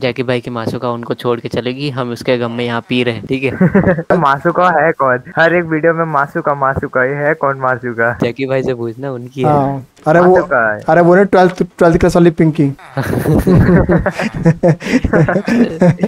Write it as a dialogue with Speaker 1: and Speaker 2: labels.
Speaker 1: जैकी भाई की मासूका उनको छोड़ के चलेगी हम उसके गम में यहाँ पी रहे हैं ठीक है?
Speaker 2: तो मासूका है कौन? हर एक वीडियो में मासूका मासूका ये है कौन मासूका
Speaker 1: जैकी भाई से पूछना उनकी है।
Speaker 3: हाँ, अरे वो
Speaker 2: है।
Speaker 3: अरे वो ट्वेल्थ ट्वेल्थ क्लास वाली पिंकी।